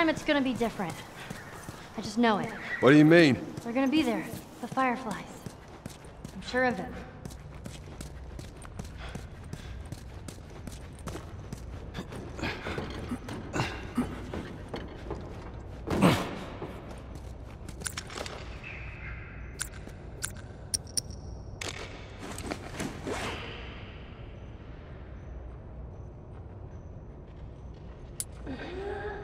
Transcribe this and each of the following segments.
This time it's gonna be different. I just know it. What do you mean? They're gonna be there. The Fireflies. I'm sure of it.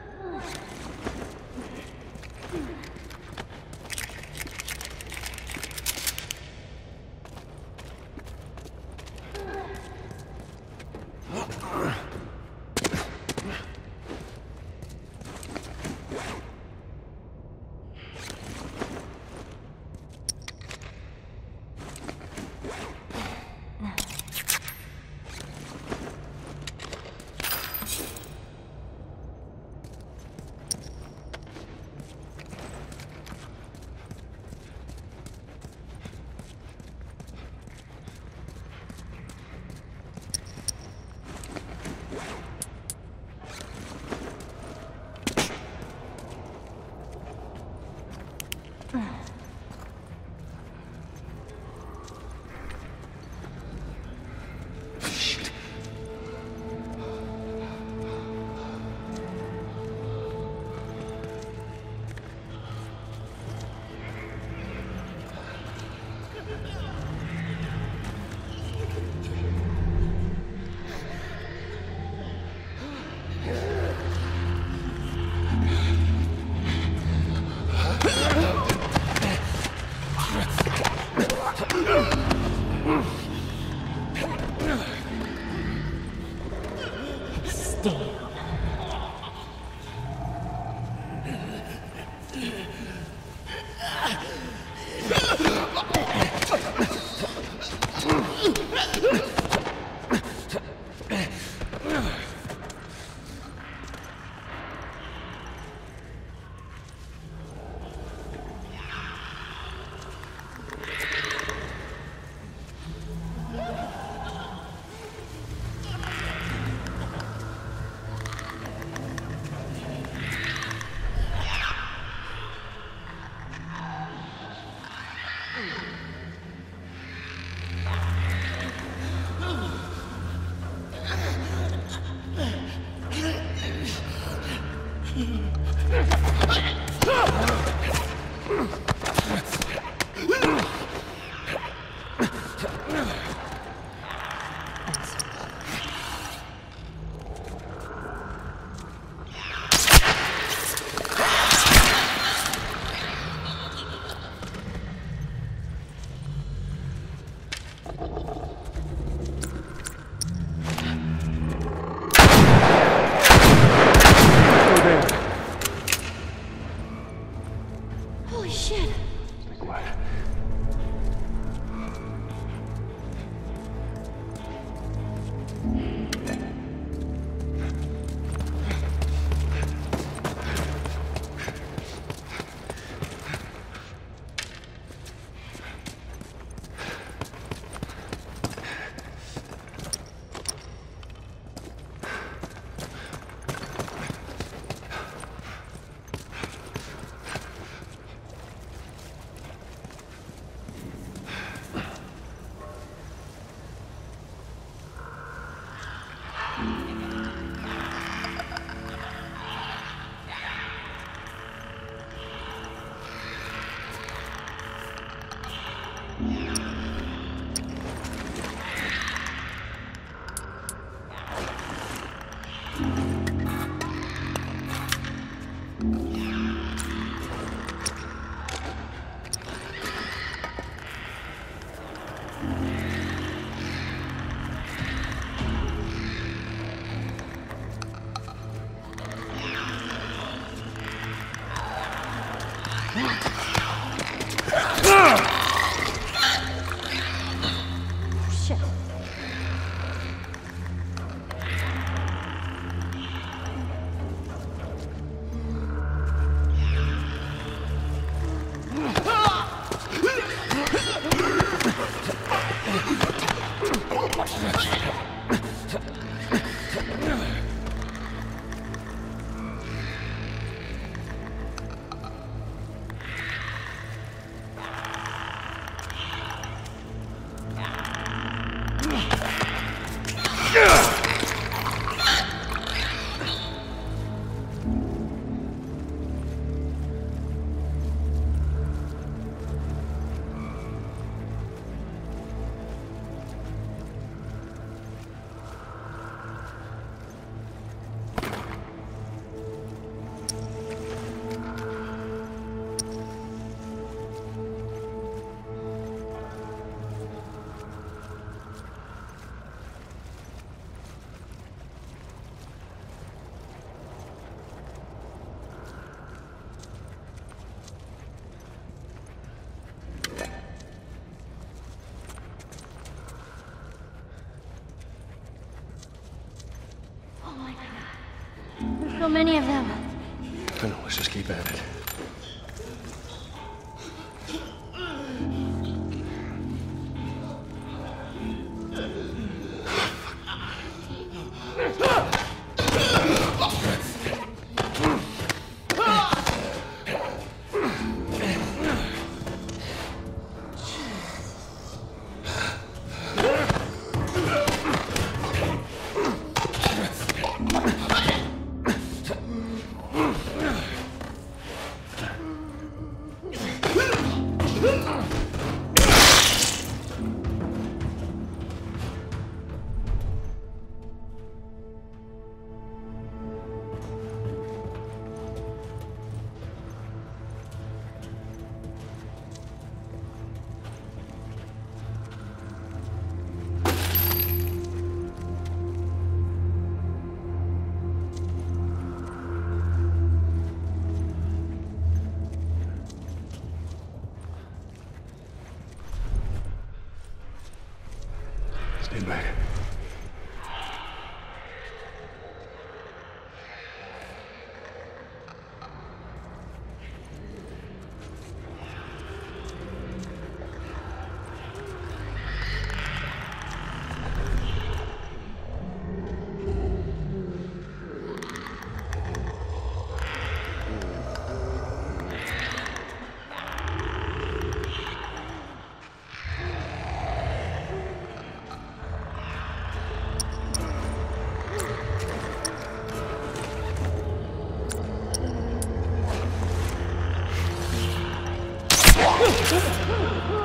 Go Shit. So many of them. I let's just keep at it. Stay back. Oh.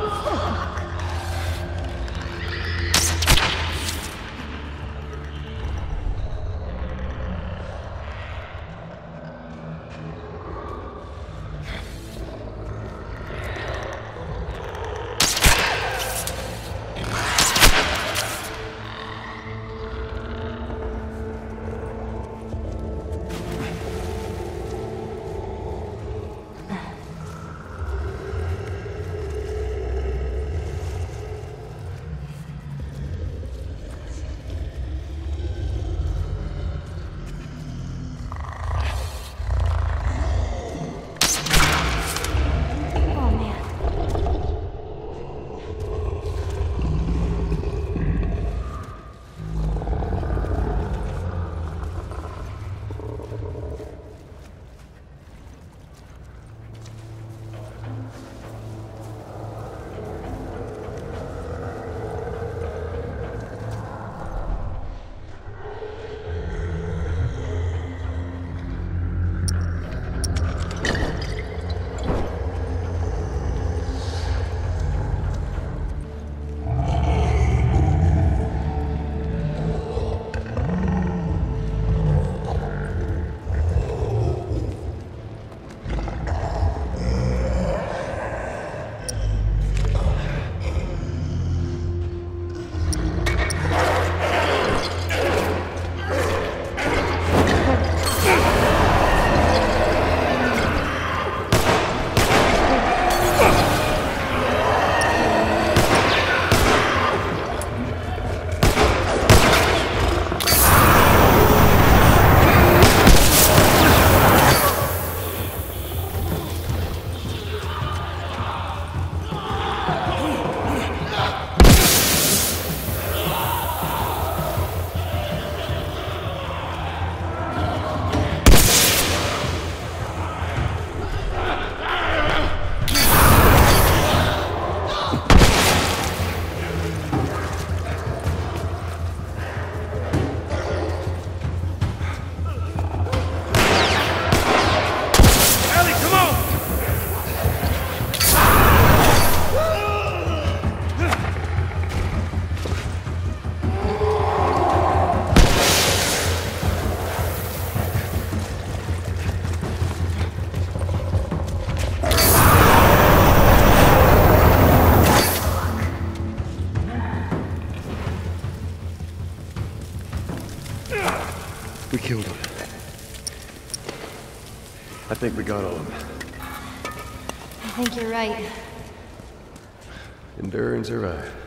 I think we got all of them. I think you're right. Endure and survive.